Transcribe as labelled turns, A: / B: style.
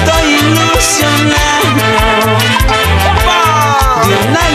A: estoy ilusionado. Por una